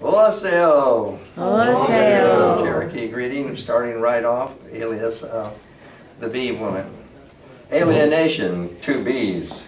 Osiyo. Osiyo. Cherokee greeting, starting right off, alias uh, the bee woman. Alienation, two bees.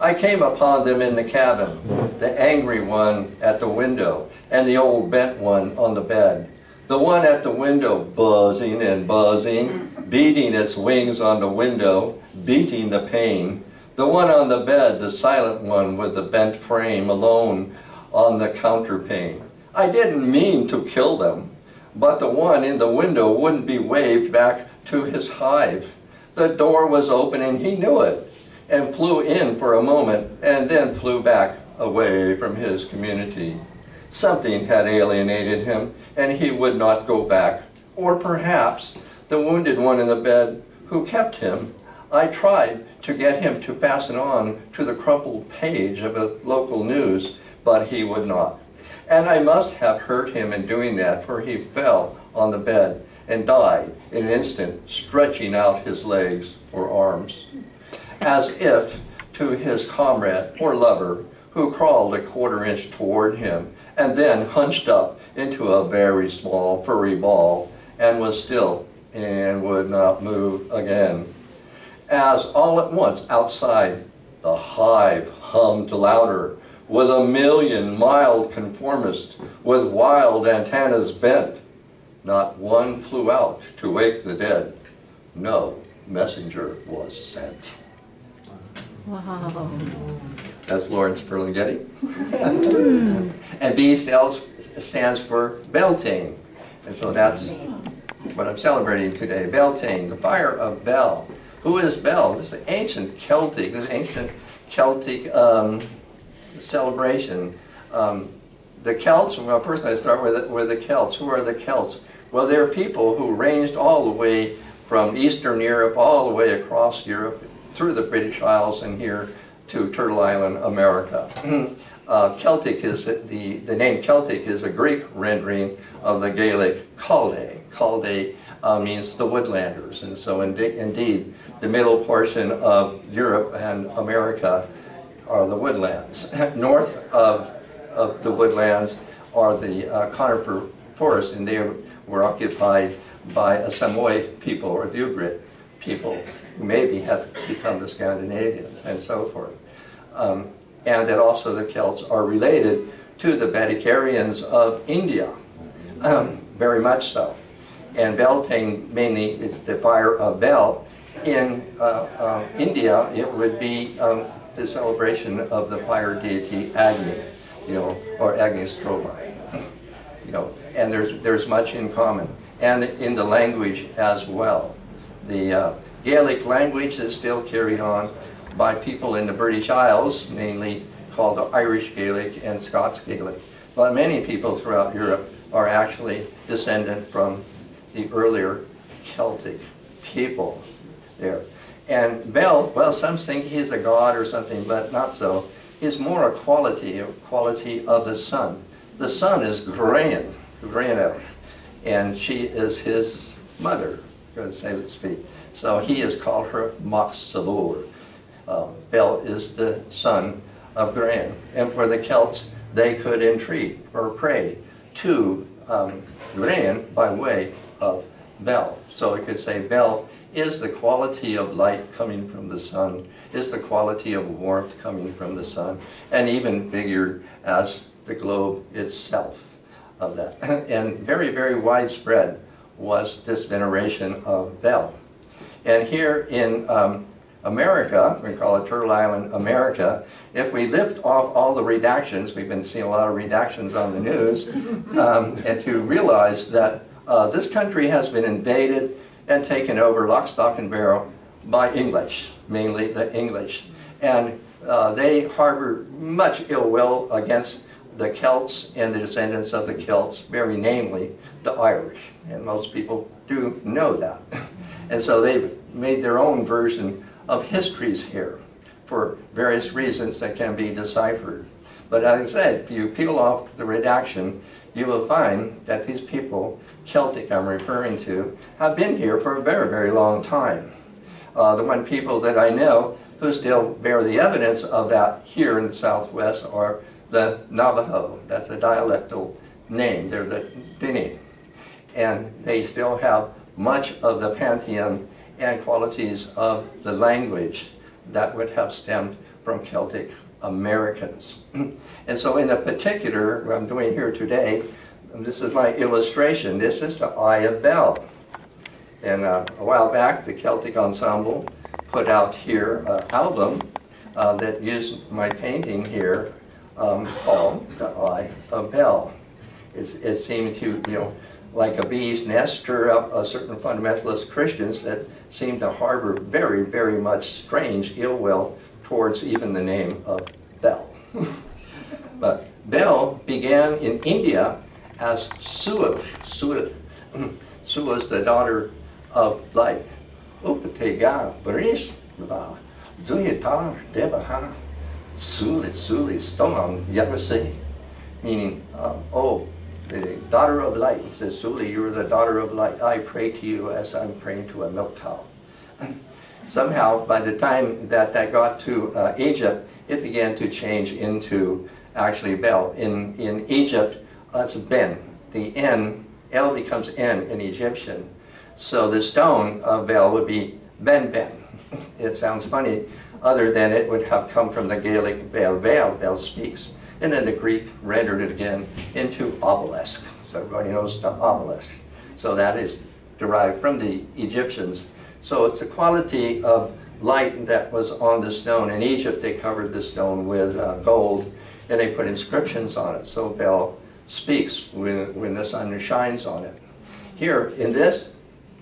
I came upon them in the cabin, the angry one at the window, and the old bent one on the bed. The one at the window buzzing and buzzing, beating its wings on the window, beating the pane. The one on the bed, the silent one with the bent frame, alone on the counterpane. I didn't mean to kill them, but the one in the window wouldn't be waved back to his hive. The door was open and he knew it, and flew in for a moment, and then flew back away from his community. Something had alienated him, and he would not go back. Or perhaps the wounded one in the bed who kept him. I tried to get him to fasten on to the crumpled page of a local news, but he would not. And I must have hurt him in doing that, for he fell on the bed and died in an instant, stretching out his legs or arms, as if to his comrade or lover who crawled a quarter inch toward him and then hunched up into a very small furry ball and was still and would not move again. As all at once outside the hive hummed louder with a million mild conformists with wild antennas bent. Not one flew out to wake the dead. No messenger was sent. Wow. That's Lawrence Ferlinghetti. and B stands for Beltane. And so that's what I'm celebrating today. Beltane, the fire of Bel. Who is Bel? This is ancient Celtic, this ancient Celtic um, celebration. Um, the Celts, well first I start with, with the Celts. Who are the Celts? Well they're people who ranged all the way from Eastern Europe all the way across Europe through the British Isles and here to Turtle Island, America. uh, Celtic is, the, the name Celtic is a Greek rendering of the Gaelic Calde. Calde uh, means the woodlanders, and so indeed the middle portion of Europe and America are the woodlands. North of, of the woodlands are the uh, conifer forests, and they were occupied by a Samoy people or the Ugrit people who maybe have become the Scandinavians and so forth. Um, and that also the Celts are related to the Baeticarians of India, um, very much so. And Beltane mainly is the fire of Bel. In uh, uh, India, it would be um, the celebration of the fire deity Agni, you know, or Agni Stroba, you know, and there's, there's much in common. And in the language as well. The uh, Gaelic language is still carried on by people in the British Isles, mainly called the Irish Gaelic and Scots Gaelic. But many people throughout Europe are actually descendant from the earlier Celtic people there. And Bel, well, some think he's a god or something, but not so. He's more a quality, a quality of the sun. The sun is Grain, Grain and she is his mother, so to speak. So he has called her Mox Sabur. Uh, Bel is the son of Gran. And for the Celts, they could entreat or pray to um, by way of Bel. So we could say Bel is the quality of light coming from the sun, is the quality of warmth coming from the sun, and even figured as the globe itself of that. and very, very widespread was this veneration of Bel. And here in um, America, we call it Turtle Island, America, if we lift off all the redactions, we've been seeing a lot of redactions on the news, um, and to realize that uh, this country has been invaded and taken over lock, stock, and barrel by English, mainly the English. And uh, they harbor much ill will against the Celts and the descendants of the Celts, very namely the Irish. And most people do know that. And so they've made their own version of histories here for various reasons that can be deciphered. But as I said, if you peel off the redaction, you will find that these people, Celtic I'm referring to, have been here for a very, very long time. Uh, the one people that I know who still bear the evidence of that here in the Southwest are the Navajo. That's a dialectal name. They're the Diné. And they still have much of the pantheon and qualities of the language that would have stemmed from Celtic Americans. and so in the particular, what I'm doing here today, this is my illustration. This is the Eye of Bel. And uh, a while back, the Celtic Ensemble put out here an album uh, that used my painting here um, called The Eye of Bel. It's, it seemed to, you know, like a bee's nest, stir up a certain fundamentalist Christians that seem to harbor very, very much strange ill will towards even the name of Bel. but Bel began in India as Sua. Sua, Sua is the daughter of light. Upatega Barish Duyatar Devaha Suli Suli Stomam Yavasi. Meaning, uh, oh, the daughter of light. He says, Suli, you're the daughter of light. I pray to you as I'm praying to a milk cow. Somehow, by the time that that got to uh, Egypt, it began to change into actually Bel. In, in Egypt, it's Ben. The N, L becomes N in Egyptian. So the stone of Bel would be Ben Ben. It sounds funny, other than it would have come from the Gaelic Bel Bel, Bel speaks. And then the Greek rendered it again into obelisk. So everybody knows the obelisk. So that is derived from the Egyptians. So it's the quality of light that was on the stone. In Egypt, they covered the stone with uh, gold, and they put inscriptions on it. So Bel speaks when, when the sun shines on it. Here, in this,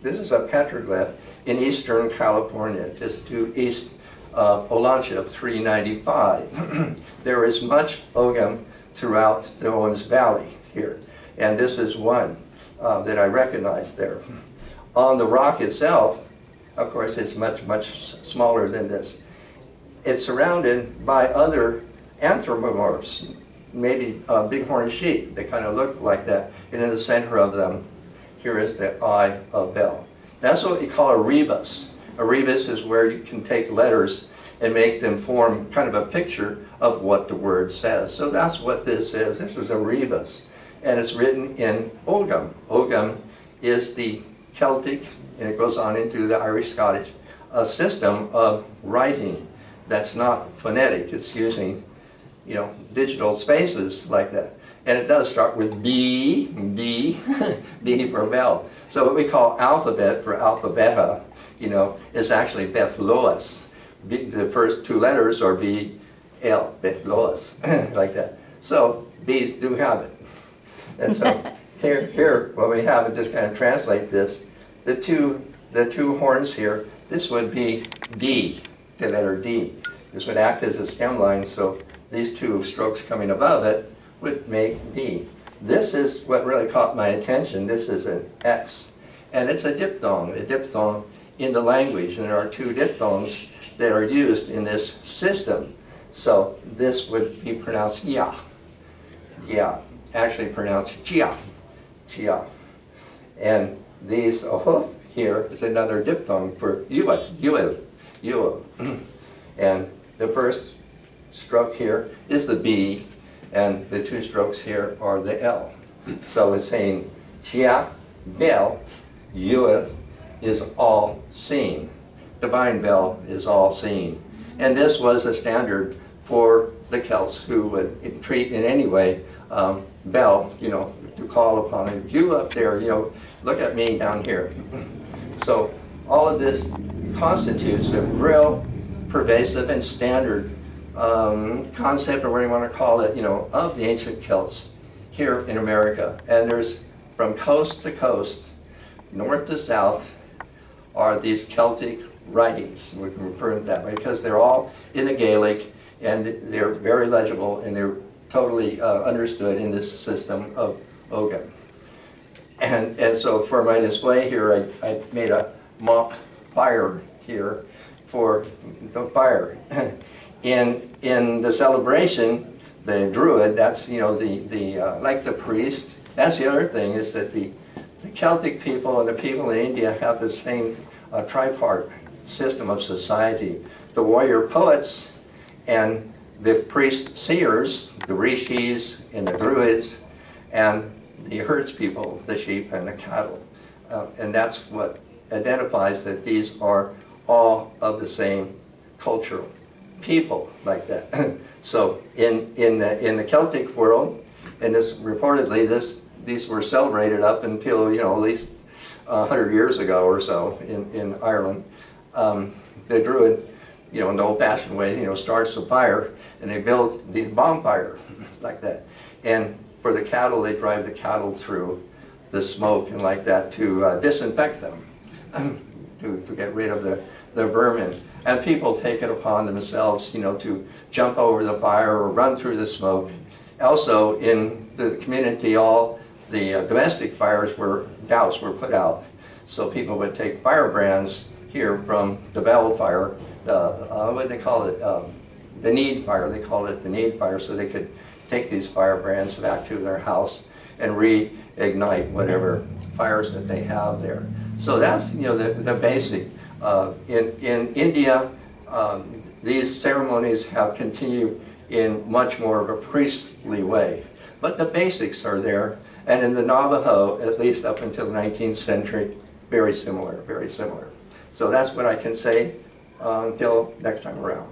this is a petroglyph in eastern California, just due east of Olancha 395. there is much Ogham throughout the Owens Valley here, and this is one uh, that I recognize there. On the rock itself, of course, it's much, much smaller than this. It's surrounded by other anthropomorphs, maybe uh, bighorn sheep. They kind of look like that. And in the center of them, here is the eye of Bel. That's what we call a rebus. A rebus is where you can take letters and make them form kind of a picture of what the word says. So that's what this is. This is a rebus. And it's written in Ogham. Ogham is the Celtic, and it goes on into the Irish-Scottish, a system of writing that's not phonetic. It's using, you know, digital spaces like that. And it does start with B, B, B for Bel. So what we call alphabet for alphabeta, you know, is actually Beth Lois the first two letters are B, L, Lois, like that. So bees do have it. And so here, here, what we have, is just kind of translate this, the two, the two horns here, this would be D, the letter D. This would act as a stem line, so these two strokes coming above it would make D. This is what really caught my attention. This is an X, and it's a diphthong, a diphthong in the language, and there are two diphthongs that are used in this system. So this would be pronounced ya. Yeah, actually pronounced jia. Jia. And these ahuf here is another diphthong for yuel, yuel, yuel. and the first stroke here is the B, and the two strokes here are the L. So it's saying chia, bel, yuel is all seen divine bell is all seen. And this was a standard for the Celts who would treat in any way um, bell, you know, to call upon it. You up there, you know, look at me down here. So all of this constitutes a real pervasive and standard um, concept, or whatever you want to call it, you know, of the ancient Celts here in America. And there's from coast to coast, north to south, are these Celtic writings, we can refer to that way, because they're all in the Gaelic and they're very legible and they're totally uh, understood in this system of Ogham. And, and so for my display here, I, I made a mock fire here for the fire. in, in the celebration, the druid, that's, you know, the, the uh, like the priest, that's the other thing, is that the, the Celtic people and the people in India have the same uh, tripart system of society. The warrior poets and the priest seers, the rishis and the druids, and the herds people, the sheep and the cattle. Uh, and that's what identifies that these are all of the same cultural people like that. so in, in, the, in the Celtic world, and this reportedly this, these were celebrated up until, you know, at least 100 years ago or so in, in Ireland. Um, the Druid, you know, in the old-fashioned way, you know, starts a fire and they build these bonfire like that. And for the cattle, they drive the cattle through the smoke and like that to uh, disinfect them, to, to get rid of the, the vermin. And people take it upon themselves, you know, to jump over the fire or run through the smoke. Also, in the community, all the uh, domestic fires were doused, were put out. So people would take firebrands here from the battle fire, uh, uh, what they call it? Um, the need fire, they called it the need fire, so they could take these firebrands back to their house and reignite whatever fires that they have there. So that's, you know, the, the basic. Uh, in, in India, um, these ceremonies have continued in much more of a priestly way. But the basics are there, and in the Navajo, at least up until the 19th century, very similar, very similar. So that's what I can say uh, until next time around.